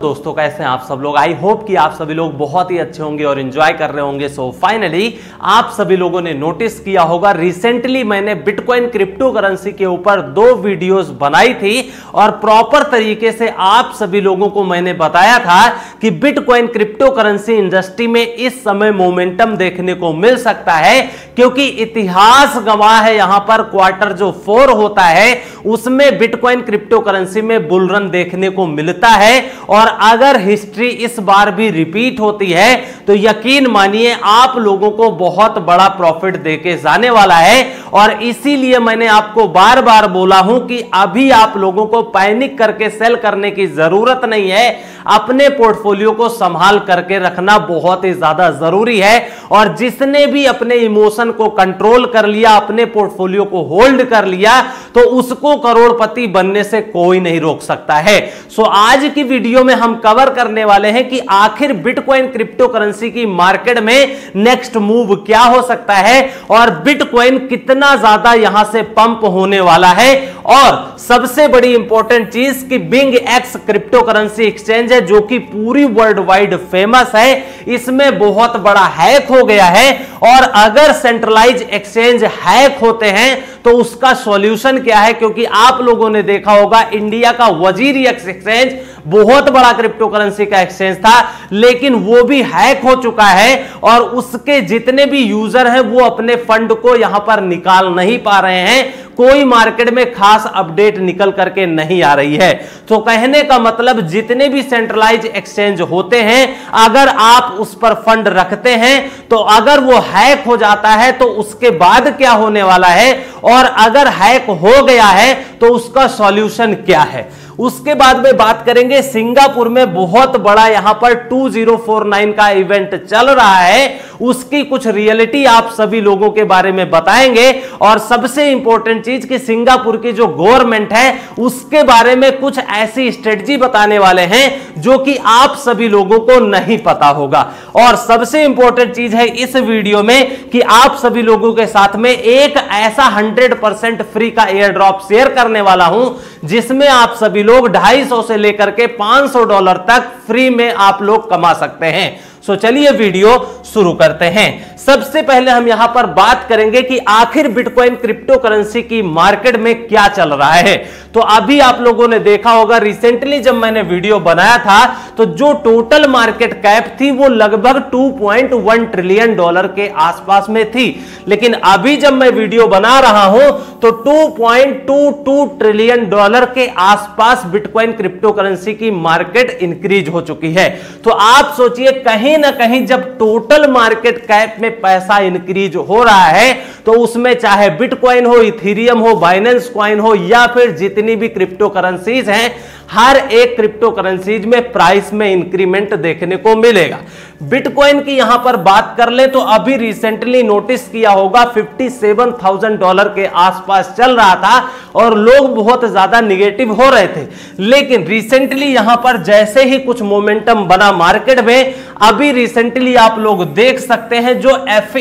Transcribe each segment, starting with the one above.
दोस्तों कैसे हैं आप सब लोग? आई होप कि आप सभी लोग बहुत ही अच्छे होंगे और एंजॉय कर रहे होंगे। सो so, फाइनली आप सभी लोगों ने नोटिस किया होगा रिसेंटली मैंने बिटकॉइन क्रिप्टो करेंसी के ऊपर दो वीडियोस बनाई थी और प्रॉपर तरीके से आप सभी लोगों को मैंने बताया था कि बिटकॉइन क्रिप्टो करेंसी इंडस्ट्री में इस समय मोमेंटम देखने को मिल सकता है क्योंकि इतिहास गवाह है यहाँ पर क्वार्टर जो फोर होता है उसमें बिटकॉइन क्रिप्टो करेंसी में बुलरन देखने को मिलता है और अगर हिस्ट्री इस बार भी रिपीट होती है तो यकीन मानिए आप लोगों को बहुत बड़ा प्रॉफिट देके जाने वाला है। और इसीलिए मैंने आपको बार बार बोला हूँ कि अभी आप लोगों को पैनिक करके सेल करने की ज़रूरत नहीं है। अपने पोर्टफोलियो को संभाल करके रखना बहुत ही ज़्यादा ज़रूरी है। और जिसने भी अपने इमोशन को कंट्रोल कर लिया, अपने पोर्टफोलियो को होल्ड कर लिया तो उसको करोड़पति बनने से कोई नहीं रोक सकता है। सो आज की वीडियो में हम कवर करने वाले हैं कि आखिर बिटकॉइन क्रिप्टो करेंसी की मार्केट में नेक्स्ट मूव क्या हो सकता है और बिटकॉइन कितना ज़्यादा यहाँ से पंप होने वाला है और सबसे बड़ी इंपॉर्टेंट चीज़ कि BingX crypto currency exchange है, जो कि पूरी वर्ल्ड वाइड फ़ेमस है। इसमें बहुत बड़ा हैक हो गया है और अगर सेंट्रलाइज एक्सचेंज हैक होते हैं तो उसका सॉल्यूशन क्या है? क्योंकि आप लोगों ने देखा होगा इंडिया का वज़ीर एक्सचेंज बहुत बड़ा क्रिप्टो करेंसी का एक्सचेंज था, लेकिन वो भी हैक हो चुका है और उसके जितने भी यूज़र हैं, वो अपने फंड को यहाँ पर निकाल नहीं पा रहे हैं। कोई मार्केट में खास अपडेट निकल करके नहीं आ रही है। तो कहने का मतलब जितने भी सेंट्रलाइज एक्सचेंज होते हैं, अगर आप उस पर फंड रखते हैं तो अगर वो हैक हो जाता है तो उसके बाद क्या होने वाला है? और अगर हैक हो गया है तो उसका सॉल्यूशन क्या है? उसके बाद में बात करेंगे सिंगापुर में बहुत बड़ा यहाँ पर 2049 का इवेंट चल रहा है। उसकी कुछ रियलिटी आप सभी लोगों के बारे में बताएँगे। और सबसे इंपॉर्टेंट चीज़ कि सिंगापुर की जो गवर्नमेंट है, उसके बारे में कुछ ऐसी स्ट्रेटजी बताने वाले हैं जो कि आप सभी लोगों को नहीं पता होगा। और सबसे इंपॉर्टेंट चीज़ है इस वीडियो में कि आप सभी लोगों के साथ में एक ऐसा 100% फ्री का एयर ड्रॉप शेयर करने वाला हूँ, जिसमें आप सभी लोग 250 से लेकर के 500 डॉलर तक फ्री में आप लोग कमा सकते हैं। सो चलिए वीडियो शुरू करते हैं। सबसे पहले हम यहाँ पर बात करेंगे कि आखिर बिटकॉइन क्रिप्टो करेंसी की मार्केट में क्या चल रहा है। तो अभी आप लोगों ने देखा होगा रिसेंटली जब मैंने वीडियो बनाया था तो जो टोटल मार्केट कैप थी वो लगभग 2.1 ट्रिलियन डॉलर के आसपास में थी। लेकिन अभी जब मैं वीडियो बना रहा हूँ तो 2.22 ट्रिलियन डॉलर के आसपास बिटकॉइन क्रिप्टो करेंसी की मार्केट इंक्रीज हो चुकी है। तो आप सोचिए, कहीं ना कहीं जब टोटल मार्केट कैप में पैसा इंक्रीज हो रहा है तो उसमें चाहे बिटकॉइन हो इथीरियम हो बाइनेंस कॉइन हो या फिर जितनी भी क्रिप्टो करेंसीज हैं हर एक क्रिप्टो करेंसीज में प्राइस में इंक्रीमेंट देखने को मिलेगा। बिटकॉइन की यहाँ पर बात कर ले तो अभी रिसेंटली नोटिस किया होगा 57,000 डॉलर के आसपास चल रहा था और लोग बहुत ज़्यादा निगेटिव हो रहे थे। लेकिन रिसेंटली यहाँ पर जैसे ही कुछ मोमेंटम बना मार्केट में अभी रिसेंटली आप लोग देख सकते हैं जो एफ़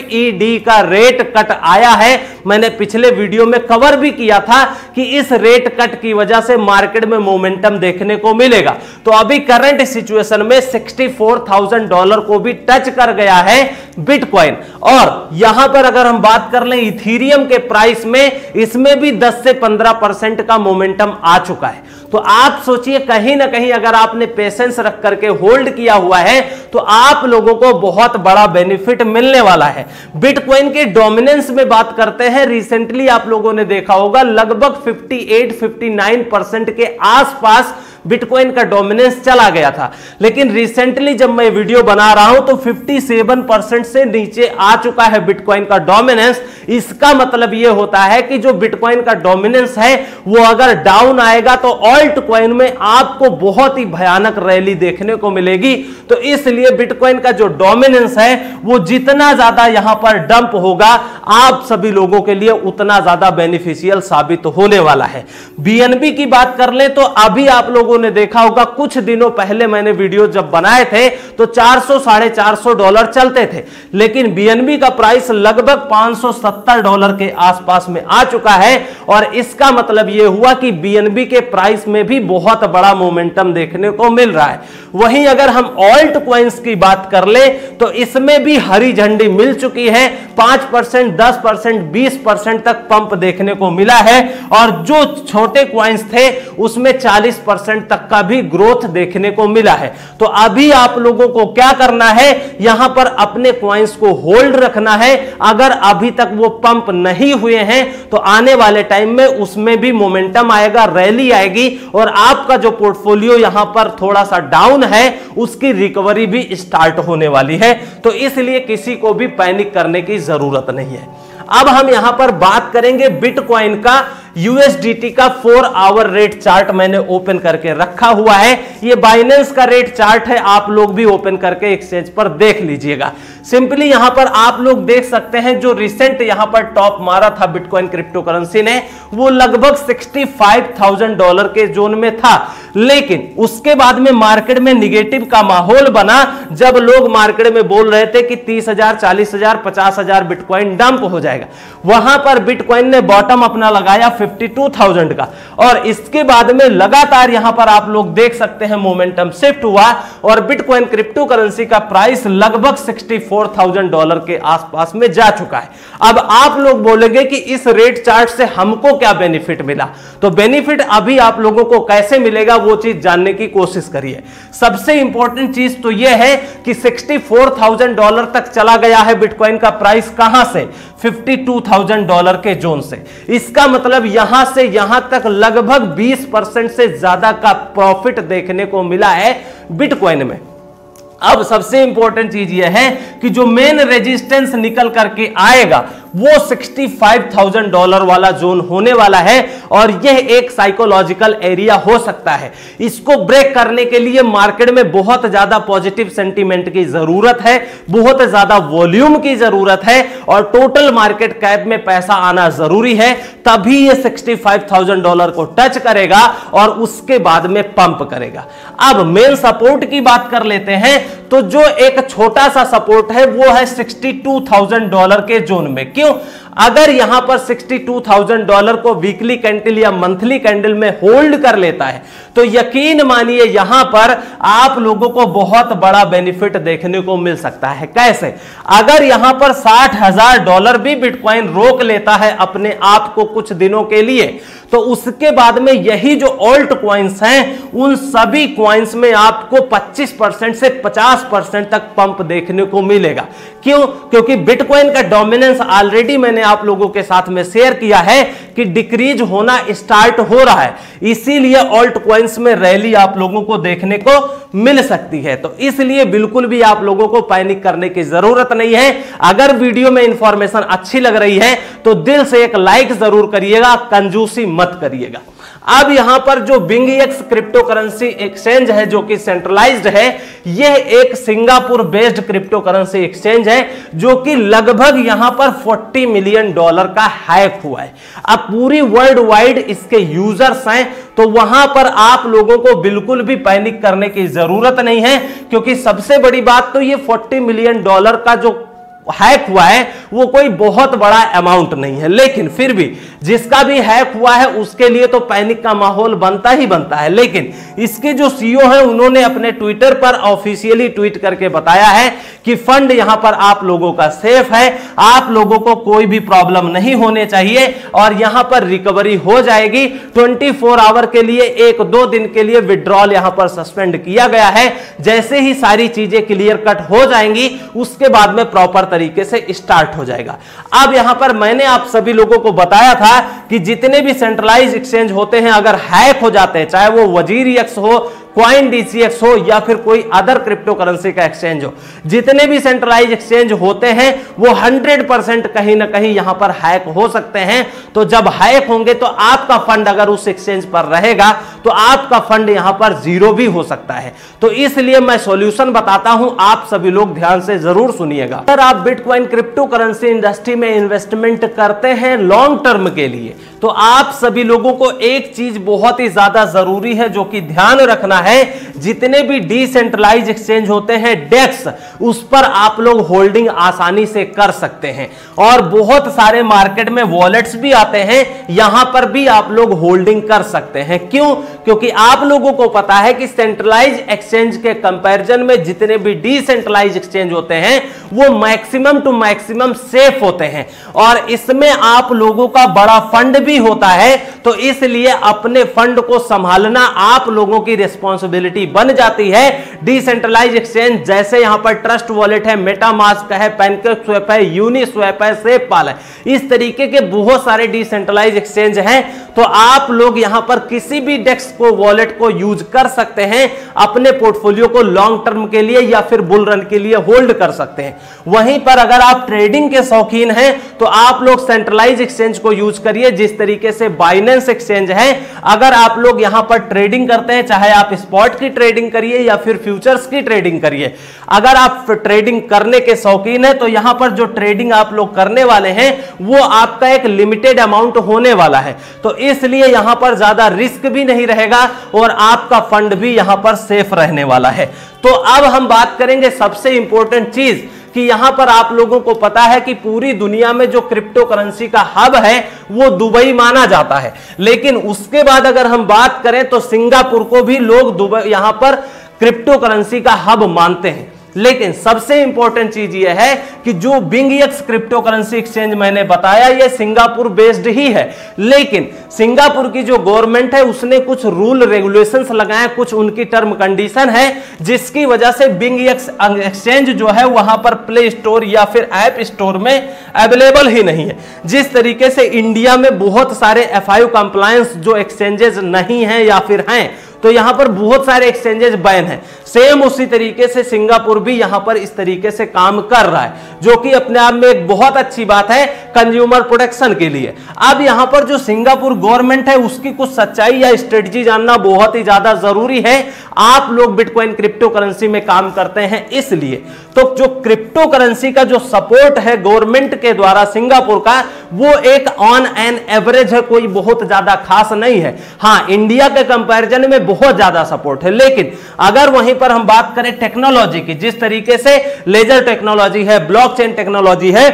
का रेट कट आया है। मैंने पिछले वीडियो में कवर भी किया था कि इस रेट कट की वजह से मार्केट में मोमेंटम देखने को मिलेगा। तो अभी करंट सिचुएशन में 64,000 डॉलर को भी टच कर गया है बिटकॉइन और यहाँ पर अगर हम बात कर लें इथीरियम के प्राइस में इसमें भी 10 से 15 परसेंट का मोमेंटम आ चुका है। तो आप सोचिए, कहीं ना कहीं अगर आपने पेशेंस रख करके होल्ड किया हुआ है तो आप लोगों को बहुत बड़ा बेनिफिट मिलने वाला है। बिटकॉइन के डोमिनेंस में बात करते हैं रिसेंटली आप लोगों ने देखा होगा, लगभग 58 59 परसेंट के आसपास बिटकॉइन का डोमिनेंस चला गया था। लेकिन रिसेंटली जब मैं वीडियो बना रहा हूँ तो 57 परसेंट से नीचे आ चुका है बिटकॉइन का डोमिनेंस इसका मतलब यह होता है कि जो बिटकॉइन का डोमिनेंस है, वो अगर डाउन आएगा तो ऑल्ट कॉइन में आपको बहुत ही भयानक रैली देखने को मिलेगी। तो इसलिए बिटकॉइन का जो डोमिनेंस है, वो जितना ज़्यादा यहाँ पर डंप होगा, आप सभी लोगों के लिए उतना ज़्यादा बेनिफिशियल साबित होने वाला है। बीएनबी की बात कर ले तो अभी आप लोग लोगों ने देखा होगा, कुछ दिनों पहले मैंने वीडियो जब बनाए थे तो 400 साढ़े चार डॉलर चलते थे। लेकिन बीएनबी का प्राइस लगभग 570 डॉलर के आसपास में आ चुका है, और इसका मतलब यह हुआ कि बीएनबी के प्राइस में भी बहुत बड़ा मोमेंटम देखने को मिल रहा है। वहीं अगर हम ऑल्ट क्वाइंस की बात कर ले तो इसमें भी हरी झंडी मिल चुकी है। पाँच परसेंट, दस परसेंट, बीस परसेंट तक पंप देखने को मिला है, और जो छोटे क्वाइंस थे, उसमें चालीस परसेंट तक का भी ग्रोथ देखने को मिला है। तो अभी आप लोगों को क्या करना है, यहाँ पर अपने क्वाइंस को होल्ड रखना है। अगर अभी तक वो पंप नहीं हुए हैं तो आने वाले टाइम में उसमें भी मोमेंटम आएगा रैली आएगी। और आपका जो पोर्टफोलियो यहाँ पर थोड़ा सा डाउन है, उसकी रिकवरी भी स्टार्ट होने वाली है। तो इसलिए किसी को भी पैनिक करने की ज़रूरत नहीं है। अब हम यहाँ पर बात करेंगे बिटकॉइन का। यूएसडीटी का फोर आवर रेट चार्ट मैंने ओपन करके रखा हुआ है। ये बाइनेंस का रेट चार्ट है आप लोग भी ओपन करके एक्सचेंज पर देख लीजिएगा। सिंपली यहाँ पर आप लोग देख सकते हैं जो रिसेंट यहाँ पर टॉप मारा था बिटकॉइन क्रिप्टो करेंसी ने वो लगभग 65,000 डॉलर के जोन में था। लेकिन उसके बाद में मार्केट में निगेटिव का माहौल बना जब लोग मार्केट में बोल रहे थे कि तीस हज़ार चालीस हज़ार पचास हज़ार बिटकॉइन डंप हो जाएगा। वहाँ पर बिटकॉइन ने बॉटम अपना लगाया 52,000 का। और इसके बाद में लगातार यहाँ पर आप लोग देख सकते हैं मोमेंटम शिफ्ट हुआ और बिटकॉइन क्रिप्टो करेंसी का प्राइस लगभग 64,000 डॉलर के आसपास में जा चुका है। अब आप लोग बोलेंगे कि इस रेट चार्ट से हमको क्या बेनिफिट मिला? तो बेनिफिट अभी आप लोगों को कैसे मिलेगा वो चीज़ जानने की कोशिश करिए। सबसे इंपॉर्टेंट चीज़ तो यह है कि 64,000 डॉलर तक चला गया है बिटकॉइन का प्राइस कहाँ से? 52,000 डॉलर के जोन से। इसका मतलब यहाँ से यहाँ तक लगभग 20 परसेंट से ज़्यादा का प्रॉफिट देखने को मिला है बिटकॉइन में। अब सबसे इंपॉर्टेंट चीज़ यह है कि जो मेन रेजिस्टेंस निकल करके आएगा वो 65,000 डॉलर वाला जोन होने वाला है और यह एक साइकोलॉजिकल एरिया हो सकता है। इसको ब्रेक करने के लिए मार्केट में बहुत ज़्यादा पॉजिटिव सेंटीमेंट की ज़रूरत है बहुत ज़्यादा वॉल्यूम की ज़रूरत है और टोटल मार्केट कैप में पैसा आना ज़रूरी है तभी यह 65,000 डॉलर को टच करेगा और उसके बाद में पंप करेगा। अब मेन सपोर्ट की बात कर लेते हैं तो जो एक छोटा सा सपोर्ट है वो है 62,000 डॉलर के जोन में। क्यों? अगर यहाँ पर 62,000 डॉलर को वीकली कैंडल या मंथली कैंडल में होल्ड कर लेता है तो यकीन मानिए यहाँ पर आप लोगों को बहुत बड़ा बेनिफिट देखने को मिल सकता है। कैसे? अगर यहाँ पर साठ हज़ार डॉलर भी बिटकॉइन रोक लेता है अपने आप को कुछ दिनों के लिए तो उसके बाद में यही जो ओल्ट क्वाइंस हैं उन सभी क्वाइंस में आपको 25 परसेंट से 50 परसेंट तक पंप देखने को मिलेगा। क्यों? क्योंकि बिटकॉइन का डोमिनेंस ऑलरेडी मैंने आप लोगों के साथ में शेयर किया है कि डिक्रीज होना स्टार्ट हो रहा है। इसीलिए ऑल्ट क्वाइंस में रैली आप लोगों को देखने को मिल सकती है। तो इसलिए बिल्कुल भी आप लोगों को पैनिक करने की ज़रूरत नहीं है। अगर वीडियो में इंफॉर्मेशन अच्छी लग रही है तो दिल से एक लाइक ज़रूर करिएगा, कंजूसी मत करिएगा। अब यहाँ पर जो BingX crypto currency exchange है, जो कि सेंट्रलाइज्ड है, यह एक Singapore based crypto currency exchange है, जो कि लगभग यहाँ पर 40 मिलियन डॉलर का हैक हुआ है। अब पूरी वर्ल्ड वाइड इसके यूज़र्स हैं तो वहाँ पर आप लोगों को बिल्कुल भी पैनिक करने की ज़रूरत नहीं है, क्योंकि सबसे बड़ी बात तो ये 40 मिलियन डॉलर का जो हैक हुआ है, वो कोई बहुत बड़ा अमाउंट नहीं है। लेकिन फिर भी जिसका भी हैक हुआ है, उसके लिए तो पैनिक का माहौल बनता ही बनता है। लेकिन इसके जो सीईओ हैं, उन्होंने अपने ट्विटर पर ऑफिशियली ट्वीट करके बताया है कि फंड यहाँ पर आप लोगों का सेफ़ है, आप लोगों को कोई भी प्रॉब्लम नहीं होने चाहिए और यहाँ पर रिकवरी हो जाएगी। 24 आवर के लिए, एक दो दिन के लिए विड्रॉल यहाँ पर सस्पेंड किया गया है। जैसे ही सारी चीज़ें क्लियर कट हो जाएँगी, उसके बाद में प्रॉपर तरीके से स्टार्ट हो जाएगा। अब यहाँ पर मैंने आप सभी लोगों को बताया था कि जितने भी सेंट्रलाइज एक्सचेंज होते हैं, अगर हैक हो जाते हैं, चाहे वो वज़ीर एक्स हो क्वाइन डीसीएक्स हो या फिर कोई अदर क्रिप्टो करेंसी का एक्सचेंज हो। जितने भी सेंट्रलाइज एक्सचेंज होते हैं, वो 100 परसेंट कहीं ना कहीं यहाँ पर हैक हो सकते हैं। तो जब हैक होंगे तो आपका फंड अगर उस एक्सचेंज पर रहेगा तो आपका फंड यहाँ पर ज़ीरो भी हो सकता है। तो इसलिए मैं सॉल्यूशन बताता हूँ, आप सभी लोग ध्यान से ज़रूर सुनिएगा। अगर आप बिटकॉइन क्रिप्टो करेंसी इंडस्ट्री में इन्वेस्टमेंट करते हैं लॉन्ग टर्म के लिए तो आप सभी लोगों को एक चीज़ बहुत ही ज़्यादा ज़रूरी है, जो कि ध्यान रखना है। जितने भी डिसेंट्रलाइज एक्सचेंज होते हैं डेक्स उस पर आप लोग होल्डिंग आसानी से कर सकते हैं। और बहुत सारे मार्केट में वॉलेट्स भी आते हैं, यहाँ पर भी आप लोग होल्डिंग कर सकते हैं। क्यों? क्योंकि आप लोगों को पता है कि सेंट्रलाइज एक्सचेंज के कंपैरिजन में जितने भी डिसेंट्रलाइज एक्सचेंज होते हैं, वो मैक्सिमम टू मैक्सिमम सेफ़ होते हैं। और इसमें आप लोगों का बड़ा फंड भी होता है तो इसलिए अपने फंड को संभालना आप लोगों की रिस्पॉन्सिबिलिटी बन जाती है। डिसेंट्रलाइज एक्सचेंज जैसे यहाँ पर ट्रस्ट वॉलेट है मेटामास्क है पैनकेक स्वैप है यूनि स्वैप है सेफपाल है। इस तरीके के बहुत सारे डिसेंट्रलाइज एक्सचेंज हैं। तो आप लोग यहाँ पर किसी भी डेस्क को वॉलेट को यूज़ कर सकते हैं, अपने पोर्टफोलियो को लॉन्ग टर्म के लिए या फिर बुल रन के लिए होल्ड कर सकते हैं। वहीं पर अगर आप ट्रेडिंग के शौकीन हैं तो आप लोग सेंट्रलाइज एक्सचेंज को यूज़ करिए, जिस तरीके से बाइनेंस एक्सचेंज है। अगर आप लोग यहाँ पर ट्रेडिंग करते हैं, चाहे आप स्पॉट की ट्रेडिंग करिए या फिर फ्यूचर्स की ट्रेडिंग करिए, अगर आप ट्रेडिंग करने के शौकीन है तो यहाँ पर जो ट्रेडिंग आप लोग करने वाले हैं, वो आपका एक लिमिटेड अमाउंट होने वाला है। तो इसलिए यहाँ पर ज़्यादा रिस्क भी नहीं रहेगा और आपका फंड भी यहाँ पर सेफ़ रहने वाला है। तो अब हम बात करेंगे सबसे इंपॉर्टेंट चीज़ कि यहाँ पर आप लोगों को पता है कि पूरी दुनिया में जो क्रिप्टो करेंसी का हब है, वो दुबई माना जाता है। लेकिन उसके बाद अगर हम बात करें तो सिंगापुर को भी लोग दुबई, यहाँ पर क्रिप्टो करेंसी का हब मानते हैं। लेकिन सबसे इंपॉर्टेंट चीज़ यह है कि जो बिंग क्रिप्टो करेंसी एक्सचेंज मैंने बताया यह सिंगापुर बेस्ड ही है। लेकिन सिंगापुर की जो गवर्नमेंट है, उसने कुछ रूल रेगुलेशंस लगाए, कुछ उनकी टर्म कंडीशन है, जिसकी वजह से बिंग एक्स एक्सचेंज जो है, वहाँ पर प्ले स्टोर या फिर ऐप स्टोर में अवेलेबल ही नहीं है। जिस तरीके से इंडिया में बहुत सारे एफ़ आई जो एक्सचेंजेस नहीं है या फिर हैं तो यहाँ पर बहुत सारे एक्सचेंजेस बैन है। सेम उसी तरीके से सिंगापुर भी यहाँ पर इस तरीके से काम कर रहा है, जो कि अपने आप में एक बहुत अच्छी बात है कंज्यूमर प्रोटेक्शन के लिए। अब यहाँ पर जो सिंगापुर गवर्नमेंट है, उसकी कुछ सच्चाई या स्ट्रेटजी जानना बहुत ही ज़्यादा ज़रूरी है। आप लोग बिटकॉइन क्रिप्टो करेंसी में काम करते हैं इसलिए। तो जो क्रिप्टो करेंसी का जो सपोर्ट है गवर्नमेंट के द्वारा सिंगापुर का, वो एक ऑन एन एवरेज है, कोई बहुत ज़्यादा खास नहीं है। हाँ इंडिया के कंपेरिजन में बहुत ज़्यादा सपोर्ट है। लेकिन अगर वहीं पर हम बात करें टेक्नोलॉजी की, जिस तरीके से लेजर टेक्नोलॉजी है ब्लॉकचेन टेक्नोलॉजी है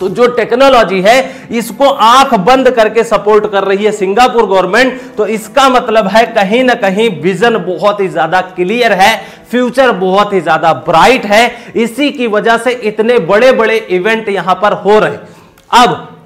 तो जो टेक्नोलॉजी है, इसको आँख बंद करके सपोर्ट कर रही है सिंगापुर गवर्नमेंट तो इसका मतलब है कहीं ना कहीं विजन बहुत ही ज़्यादा क्लियर है फ्यूचर बहुत ही ज़्यादा ब्राइट है। इसी की वजह से इतने बड़े बड़े इवेंट यहाँ पर हो रहे अब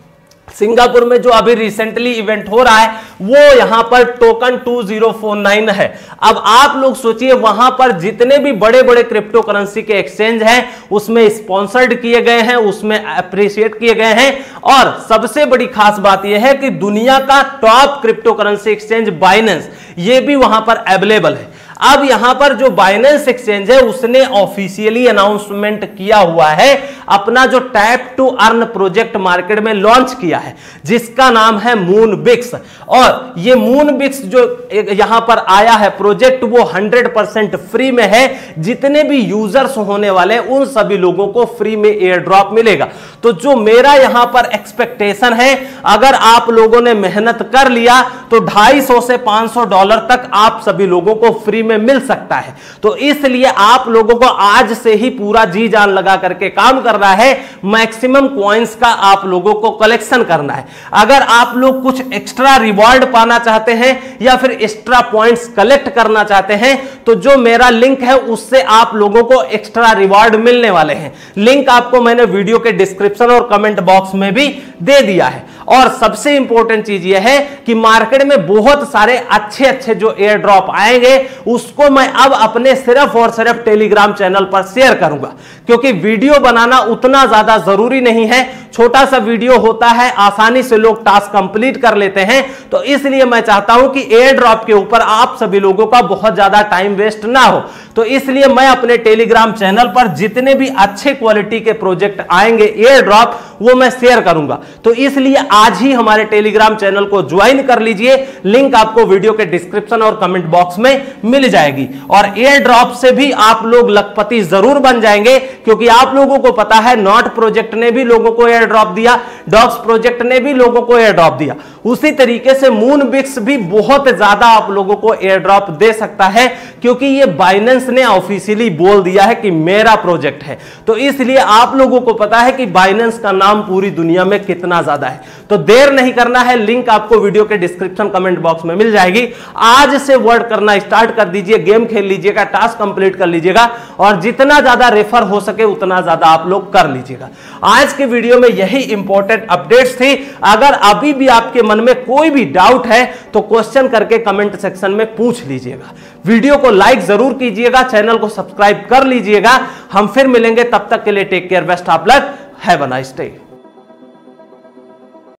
सिंगापुर में जो अभी रिसेंटली इवेंट हो रहा है, वो यहाँ पर टोकन 2049 है। अब आप लोग सोचिए, वहाँ पर जितने भी बड़े बड़े क्रिप्टो करेंसी के एक्सचेंज हैं, उसमें स्पॉन्सर्ड किए गए हैं, उसमें अप्रिशिएट किए गए हैं। और सबसे बड़ी खास बात यह है कि दुनिया का top crypto currency exchange Binance ये भी वहाँ पर अवेलेबल है। अब यहाँ पर जो बाइनेंस एक्सचेंज है, उसने ऑफिशियली अनाउंसमेंट किया हुआ है। अपना जो tap to earn project market में लॉन्च किया है, जिसका नाम है मून बिक्स और ये मून बिक्स जो यहाँ पर आया है प्रोजेक्ट वो 100 परसेंट फ्री में है। जितने भी यूज़र्स होने वाले उन सभी लोगों को फ्री में एयर ड्रॉप मिलेगा। तो जो मेरा यहाँ पर एक्सपेक्टेशन है, अगर आप लोगों ने मेहनत कर लिया तो 250 से 500 डॉलर तक आप सभी लोगों को फ्री में मिल सकता है। तो इसलिए आप लोगों को आज से ही पूरा जी जान लगा करके काम करना है मैक्सिमम क्वाइंस का आप लोगों को कलेक्शन करना है। अगर आप लोग कुछ एक्स्ट्रा रिवॉर्ड पाना चाहते हैं या फिर एक्स्ट्रा पॉइंट्स कलेक्ट करना चाहते हैं तो जो मेरा लिंक है उससे आप लोगों को एक्स्ट्रा रिवॉर्ड मिलने वाले हैं। लिंक आपको मैंने वीडियो के डिस्क्रिप्शन और कमेंट बॉक्स में भी दे दिया है। और सबसे इंपॉर्टेंट चीज़ यह है कि मार्केट में बहुत सारे अच्छे अच्छे जो एयर ड्रॉप आएँगे, उसको मैं अब अपने सिर्फ़ और सिर्फ़ टेलीग्राम चैनल पर शेयर करूँगा। क्योंकि वीडियो बनाना उतना ज़्यादा ज़रूरी नहीं है। छोटा सा वीडियो होता है, आसानी से लोग टास्क कंप्लीट कर लेते हैं। तो इसलिए मैं चाहता हूँ कि एयर ड्रॉप के ऊपर आप सभी लोगों का बहुत ज़्यादा टाइम वेस्ट ना हो। तो इसलिए मैं अपने टेलीग्राम चैनल पर जितने भी अच्छे क्वालिटी के प्रोजेक्ट आएँगे एयर ड्रॉप वो मैं शेयर करूँगा। तो इसलिए आज ही हमारे टेलीग्राम चैनल को ज्वाइन कर लीजिए। लिंक आपको वीडियो के डिस्क्रिप्शन और कमेंट बॉक्स में मिल जाएगी। और एयर ड्रॉप से भी आप लोग लखपति ज़रूर बन जाएँगे, क्योंकि आप लोगों को पता है नॉट प्रोजेक्ट ने भी लोगों को एयर ड्रॉप दिया डॉक्स प्रोजेक्ट ने भी लोगों को एयर ड्रॉप दिया। उसी तरीके से मून बिक्स भी बहुत ज़्यादा आप लोगों को एयर ड्रॉप दे सकता है, क्योंकि ये बाइनेंस ने ऑफिशियली बोल दिया है कि मेरा प्रोजेक्ट है। तो इसलिए आप लोगों को पता है कि बाइनेंस का नाम पूरी दुनिया में कितना ज़्यादा है। तो देर नहीं करना है लिंक आपको वीडियो के डिस्क्रिप्शन कमेंट बॉक्स में मिल जाएगी। आज से वर्ड करना स्टार्ट कर दीजिए गेम खेल लीजिएगा टास्क कंप्लीट कर लीजिएगा और जितना ज़्यादा रेफर हो सके उतना ज़्यादा आप लोग कर लीजिएगा। आज के वीडियो में यही इंपॉर्टेंट अपडेट्स थी। अगर अभी भी आपके मन में कोई भी डाउट है तो क्वेश्चन करके कमेंट सेक्शन में पूछ लीजिएगा। वीडियो को लाइक ज़रूर कीजिएगा चैनल को सब्सक्राइब कर लीजिएगा। हम फिर मिलेंगे, तब तक के लिए take care best of luck Have a nice day.